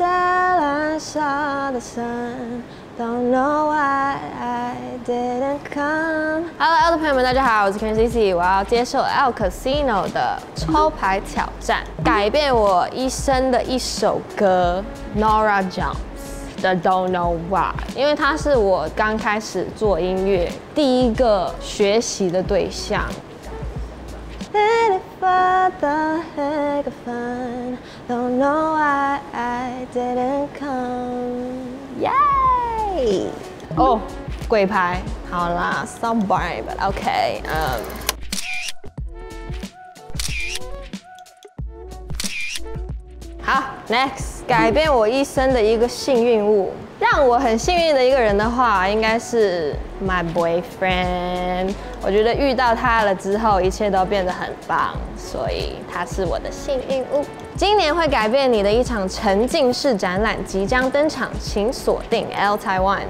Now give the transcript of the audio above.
said I saw the sun. Don't know why I didn't come. Hello，L 的朋友们，大家好，我是 Ken Cici，我要接受 L Casino 的抽牌挑战，改变我一生的一首歌，Nora Jones 的 Don't Know Why，因为他是我刚开始做音乐第一个学习的对象。Did it for the heck of fun? Don't know why I didn't come. Yay! 哦，鬼牌，好啦，Somebody，but OK，嗯。好，Next，改变我一生的一个幸运物，让我很幸运的一个人的话，应该是 my boyfriend。我觉得遇到他了之后，一切都变得很棒，所以他是我的幸运物。今年会改变你的一场沉浸式展览即将登场，请锁定 L Taiwan。